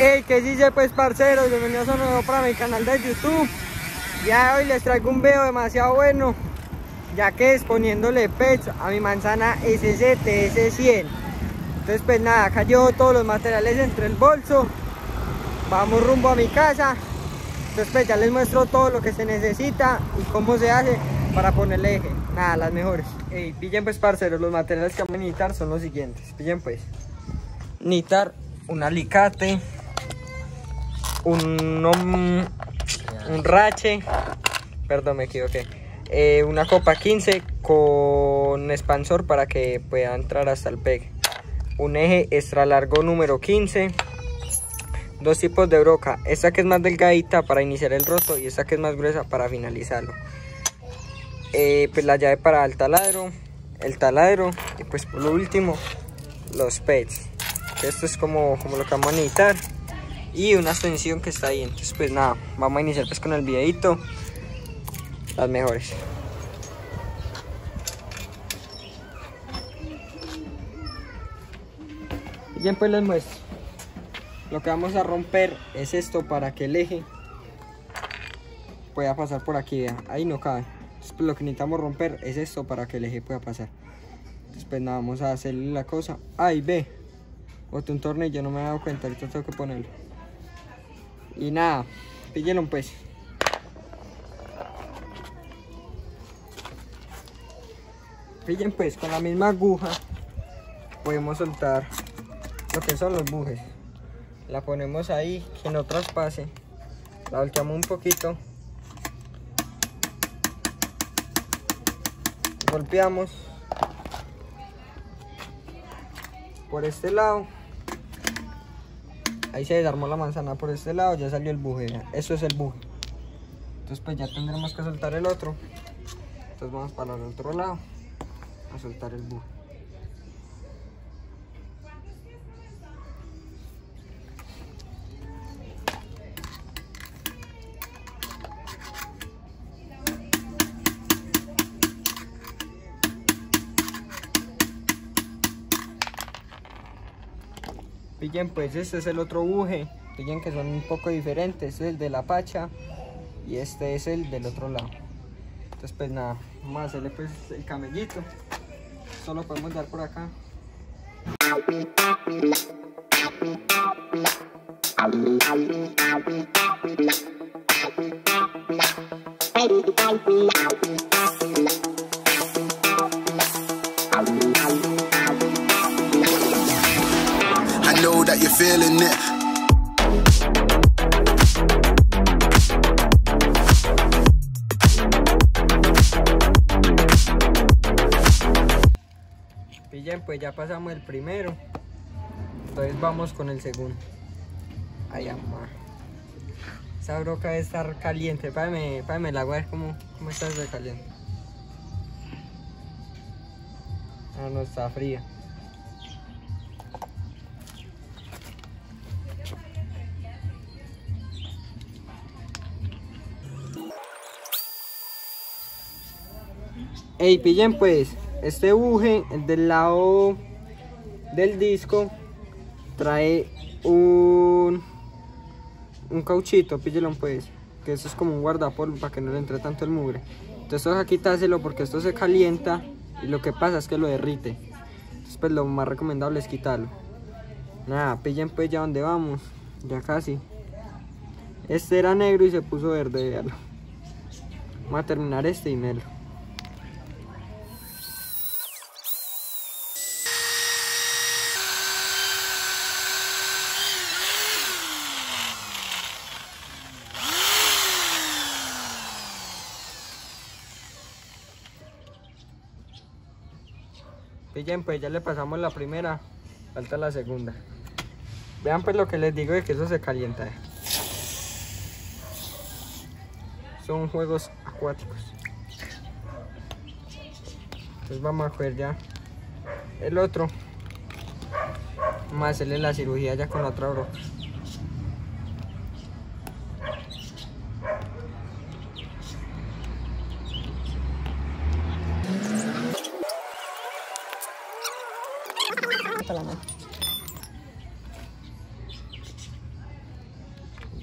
Hey, que dice pues parceros, bienvenidos a un nuevo para mi canal de YouTube. Ya hoy les traigo un video demasiado bueno, ya que es poniéndole pets a mi manzana SCTS 100. Entonces pues nada, acá llevo todos los materiales entre el bolso. Vamos rumbo a mi casa. Entonces pues ya les muestro todo lo que se necesita y cómo se hace para ponerle eje. Nada, las mejores. Hey, pillen pues parceros, los materiales que vamos a necesitar son los siguientes. Pillen pues. Necesitar un alicate, un, un, rache, perdón me equivoqué, eh, una copa 15 con expansor para que pueda entrar hasta el pegue, un eje extra largo número 15, dos tipos de broca, esta que es más delgadita para iniciar el roto y esta que es más gruesa para finalizarlo. Eh, pues la llave para el taladro, el taladro y pues por último los pets. Esto es como, como lo que vamos a necesitar y una extensión que está ahí. Entonces pues nada, vamos a iniciar pues con el videito. Las mejores. Bien pues les muestro. Lo que vamos a romper es esto para que el eje pueda pasar por aquí, vean. Ahí no cabe. Entonces, pues, lo que necesitamos romper es esto para que el eje pueda pasar. Entonces pues nada, vamos a hacerle la cosa. Ahí ve. Otro un tornillo, no me he dado cuenta, ahorita tengo que ponerlo. Y nada, píllenlo pues. Pillen pues, con la misma aguja podemos soltar lo que son los bujes. La ponemos ahí, que no traspase. La volteamos un poquito. Golpeamos por este lado. Ahí se desarmó la manzana por este lado, ya salió el buje. Eso es el buje. Entonces pues ya tendremos que soltar el otro. Entonces vamos para el otro lado a soltar el buje. Pillen pues este es el otro buje. Pillen que son un poco diferentes. Es el de la pacha y este es el del otro lado. Entonces pues nada, vamos a hacerle pues el camellito. Solo podemos dar por acá. Pillen pues ya pasamos el primero. Entonces vamos con el segundo. Ay, amor. Esa broca debe estar caliente. Págame, págame el agua cómo, cómo está de caliente. Ah, no está fría. Ey, pillen pues, este buje, el del lado del disco, trae un, un cauchito, píllelo pues, que eso es como un guardapolvo para que no le entre tanto el mugre. Entonces toca quitárselo porque esto se calienta y lo que pasa es que lo derrite. Entonces pues lo más recomendable es quitarlo. Nada, pillen pues ya donde vamos, ya casi. Este era negro y se puso verde, véalo. Vamos a terminar este y melo. Pillen, pues ya le pasamos la primera, falta la segunda. Vean pues lo que les digo de que eso se calienta. Son juegos acuáticos. Entonces vamos a coger ya el otro. Vamos a hacerle la cirugía ya con la otra broca.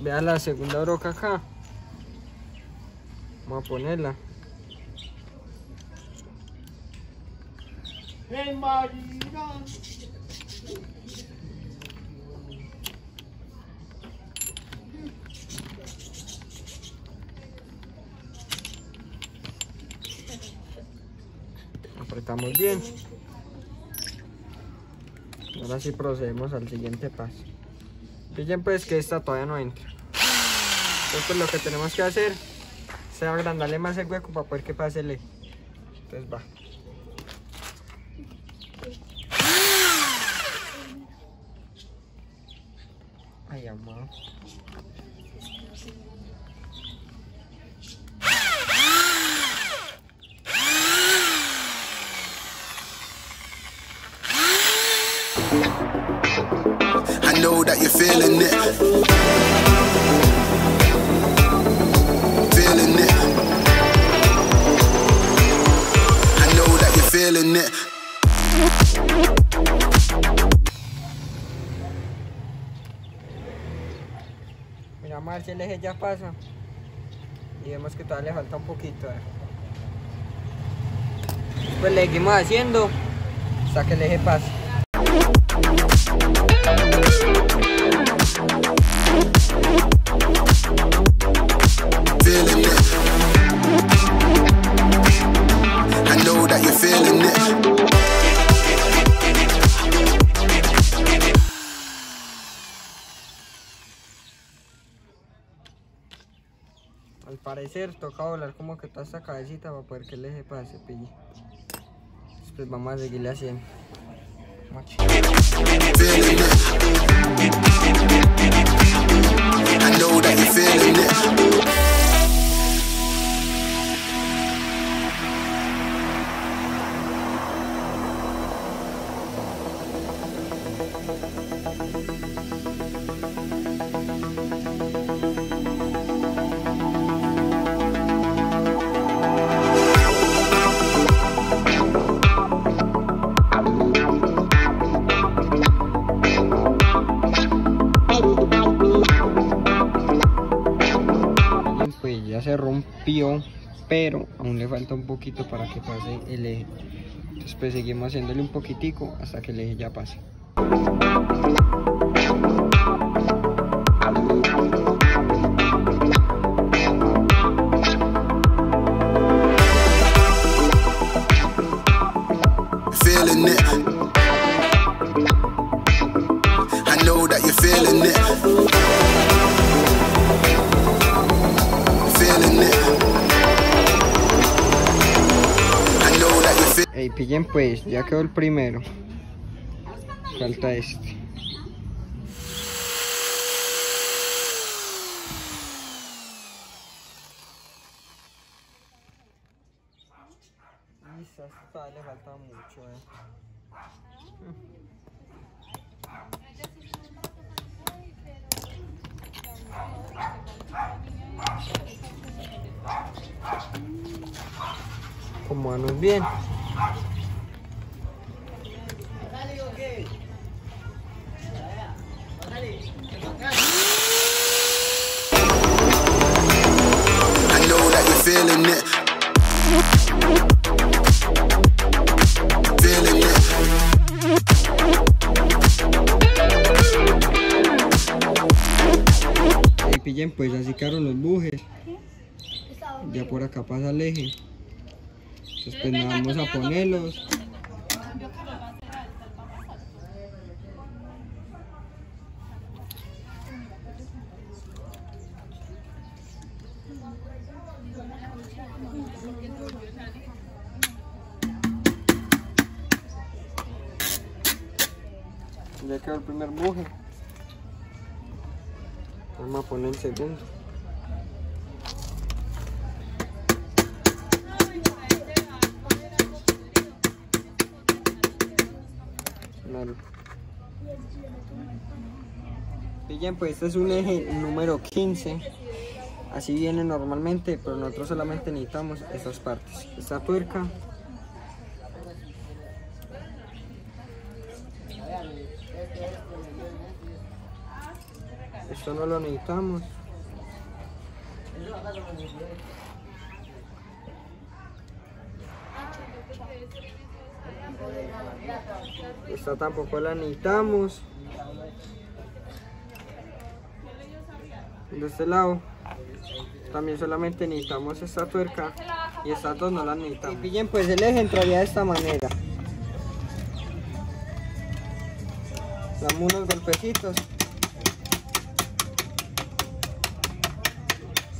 Vea la segunda broca acá. Vamos a ponerla. Apretamos bien. Ahora sí procedemos al siguiente paso. Pillen pues que esta todavía no entra. Entonces pues lo que tenemos que hacer es agrandarle más el hueco para poder que pase el eje. Entonces va. Ay, amor. That you're feeling it. Feeling it. I know that you're feeling it. Mira, a ver si el eje ya pasa. Y vemos que todavía le falta un poquito. eh. Pues le seguimos haciendo hasta que el eje pase. Al parecer toca volar como que toda esta cabecita para poder que el eje pase, pille. Después vamos a seguirle haciendo. I. pero aún le falta un poquito para que pase el eje. Entonces pues seguimos haciéndole un poquitico hasta que el eje ya pase. Ey, pillen pues, ya quedó el primero. Falta este. Todavía le falta mucho, eh. Como bien. Pillen pues así quedaron los bujes. Ya por acá pasa el eje. Entonces pues nada, vamos a ponerlos. Ya quedó el primer buje. Vamos a poner el segundo. Claro. Pues este es un eje número 15. Así viene normalmente, pero nosotros solamente necesitamos estas partes. Esta tuerca. Esto no lo necesitamos. Esta tampoco la necesitamos. De este lado también solamente necesitamos esta tuerca y estas dos no las necesitamos. Pillen pues el eje entraría de esta manera. Damos unos golpecitos.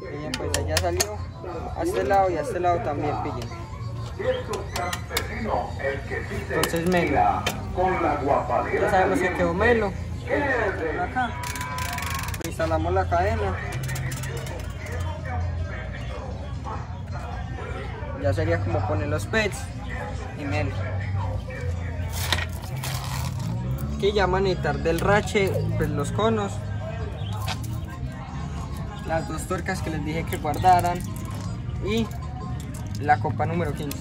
Pillen, pues allá salió a este lado y a este lado también pillen. Entonces melo. Ya sabemos que quedó melo. Acá. Instalamos la cadena. Ya sería como poner los pets y melo. Aquí ya necesitar del rache, pues los conos. Las dos tuercas que les dije que guardaran. Y la copa número 15.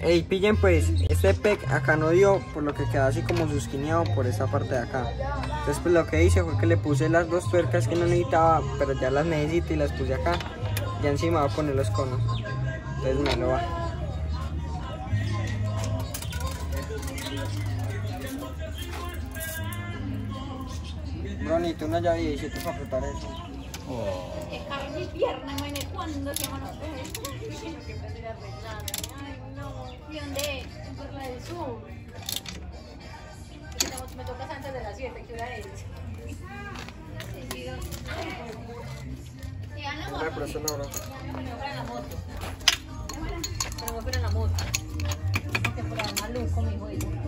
Ey, pillen pues, este pec acá no dio, por lo que queda así como susquineado por esta parte de acá. Entonces pues lo que hice fue que le puse las dos tuercas que no necesitaba, pero ya las necesito y las puse acá. Ya encima voy a poner los conos. Entonces me lo va. Ronito, una llave 17 para apretar eso. Es carne y pierna, cuándo se empezar a arreglar. Ay, no. ¿Y dónde es? En Perla del Sur. Me tocas antes de las 7, ¿qué hora es? Bro. Pero me fuera en la moto. Pero fuera en la moto. Porque fuera maluco, mi hijo.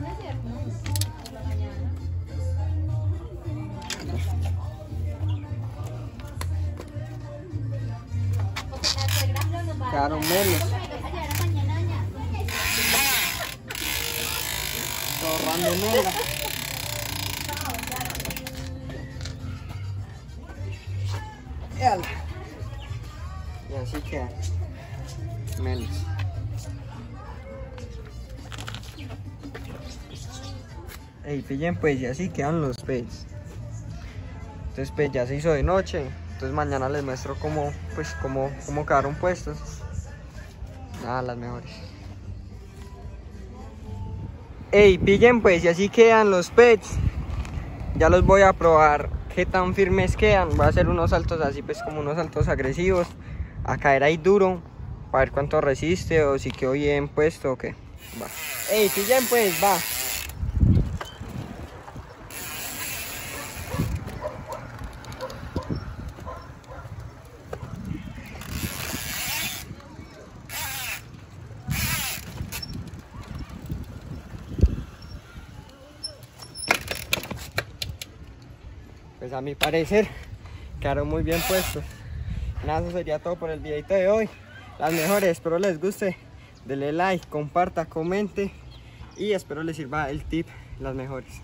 mañana ya. Ahorrando. Éala. Y así queda. Menos. Ey, pillen pues, y así quedan los peces. Entonces pues ya se hizo de noche. Entonces mañana les muestro cómo, pues, cómo, cómo quedaron puestos. Nada, las mejores. Ey, pillen pues, y así quedan los pets. Ya los voy a probar qué tan firmes quedan. Voy a hacer unos saltos así, pues como unos saltos agresivos. A caer ahí duro. Para ver cuánto resiste o si quedó bien puesto o qué. Va. Ey, pillen pues, va. Pues a mi parecer quedaron muy bien puestos. Nada, eso sería todo por el videito de hoy. Las mejores, espero les guste. Dele like, comparta, comente y espero les sirva el tip las mejores.